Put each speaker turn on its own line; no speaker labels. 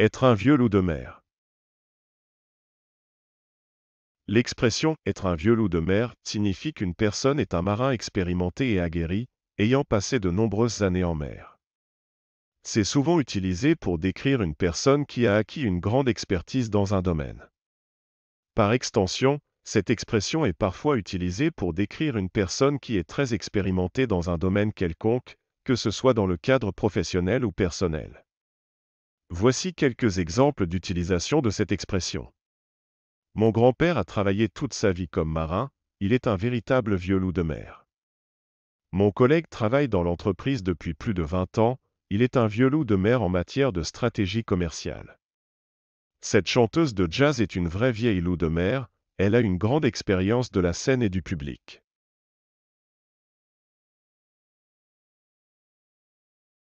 Être un vieux loup de mer. L'expression être un vieux loup de mer signifie qu'une personne est un marin expérimenté et aguerri, ayant passé de nombreuses années en mer. C'est souvent utilisé pour décrire une personne qui a acquis une grande expertise dans un domaine. Par extension, cette expression est parfois utilisée pour décrire une personne qui est très expérimentée dans un domaine quelconque, que ce soit dans le cadre professionnel ou personnel. Voici quelques exemples d'utilisation de cette expression. Mon grand-père a travaillé toute sa vie comme marin, il est un véritable vieux loup de mer. Mon collègue travaille dans l'entreprise depuis plus de 20 ans, il est un vieux loup de mer en matière de stratégie commerciale. Cette chanteuse de jazz est une vraie vieille loup de mer, elle a une grande expérience de la scène et du public.